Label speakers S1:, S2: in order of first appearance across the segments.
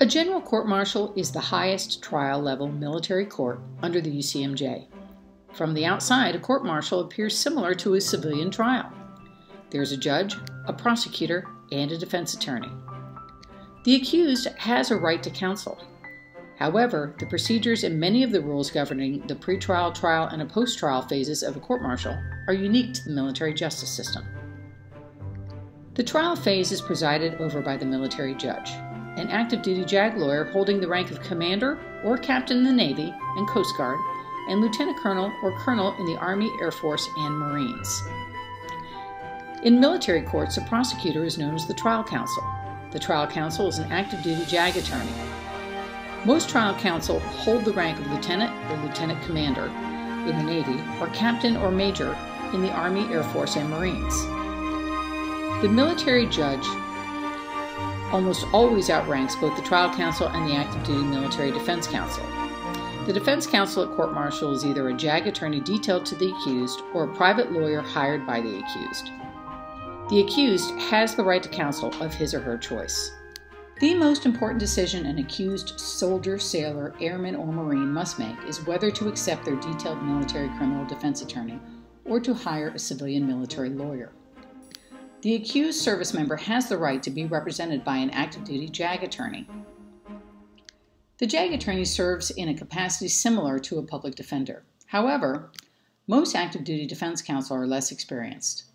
S1: A general court martial is the highest trial level military court under the UCMJ. From the outside, a court martial appears similar to a civilian trial. There's a judge, a prosecutor, and a defense attorney. The accused has a right to counsel. However, the procedures and many of the rules governing the pretrial, trial, and a post-trial phases of a court martial are unique to the military justice system. The trial phase is presided over by the military judge an active duty JAG lawyer holding the rank of commander or captain in the Navy and Coast Guard, and lieutenant colonel or colonel in the Army, Air Force, and Marines. In military courts, a prosecutor is known as the trial counsel. The trial counsel is an active duty JAG attorney. Most trial counsel hold the rank of lieutenant or lieutenant commander in the Navy or captain or major in the Army, Air Force, and Marines. The military judge almost always outranks both the trial counsel and the active duty military defense counsel. The defense counsel at court martial is either a JAG attorney detailed to the accused or a private lawyer hired by the accused. The accused has the right to counsel of his or her choice. The most important decision an accused soldier, sailor, airman, or Marine must make is whether to accept their detailed military criminal defense attorney or to hire a civilian military lawyer. The accused service member has the right to be represented by an active duty JAG attorney. The JAG attorney serves in a capacity similar to a public defender. However, most active duty defense counsel are less experienced.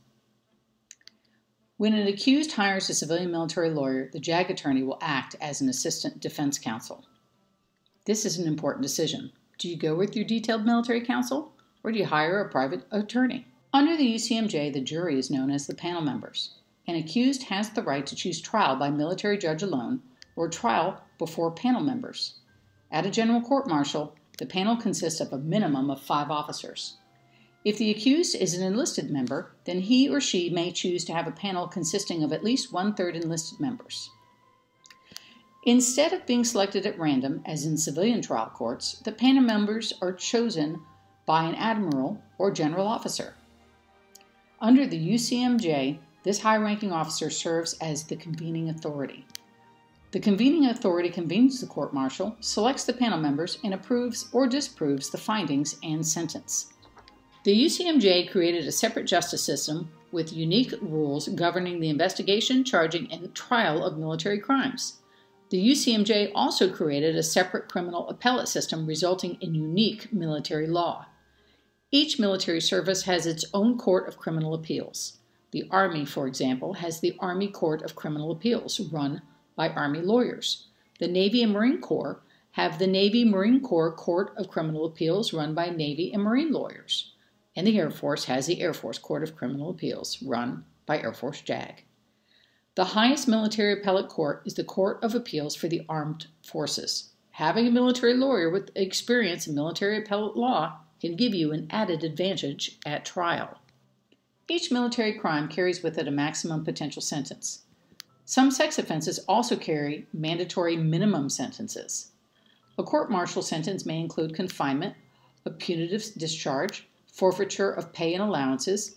S1: When an accused hires a civilian military lawyer, the JAG attorney will act as an assistant defense counsel. This is an important decision. Do you go with your detailed military counsel or do you hire a private attorney? Under the UCMJ, the jury is known as the panel members. An accused has the right to choose trial by military judge alone or trial before panel members. At a general court martial, the panel consists of a minimum of five officers. If the accused is an enlisted member, then he or she may choose to have a panel consisting of at least one third enlisted members. Instead of being selected at random, as in civilian trial courts, the panel members are chosen by an admiral or general officer. Under the UCMJ, this high ranking officer serves as the convening authority. The convening authority convenes the court martial, selects the panel members, and approves or disapproves the findings and sentence. The UCMJ created a separate justice system with unique rules governing the investigation, charging, and trial of military crimes. The UCMJ also created a separate criminal appellate system resulting in unique military law. Each military service has its own court of criminal appeals. The Army, for example, has the Army Court of Criminal Appeals, run by Army lawyers. The Navy and Marine Corps have the Navy Marine Corps Court of Criminal Appeals, run by Navy and Marine lawyers. And the Air Force has the Air Force Court of Criminal Appeals, run by Air Force JAG. The highest military appellate court is the Court of Appeals for the Armed Forces. Having a military lawyer with experience in military appellate law can give you an added advantage at trial. Each military crime carries with it a maximum potential sentence. Some sex offenses also carry mandatory minimum sentences. A court martial sentence may include confinement, a punitive discharge, forfeiture of pay and allowances,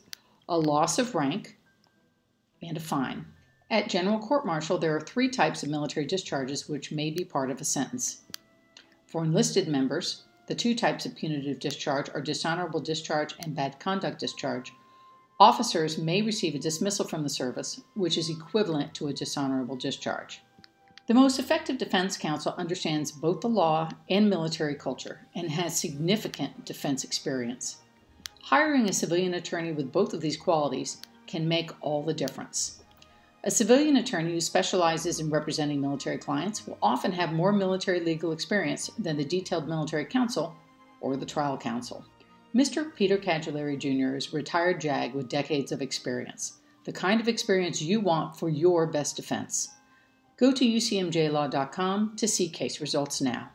S1: a loss of rank, and a fine. At general court martial, there are three types of military discharges which may be part of a sentence. For enlisted members, the two types of punitive discharge are dishonorable discharge and bad conduct discharge. Officers may receive a dismissal from the service, which is equivalent to a dishonorable discharge. The most effective defense counsel understands both the law and military culture and has significant defense experience. Hiring a civilian attorney with both of these qualities can make all the difference. A civilian attorney who specializes in representing military clients will often have more military legal experience than the detailed military counsel or the trial counsel. Mr. Peter Kageleiry Jr. is a retired JAG with decades of experience, the kind of experience you want for your best defense. Go to ucmjlaw.com to see case results now.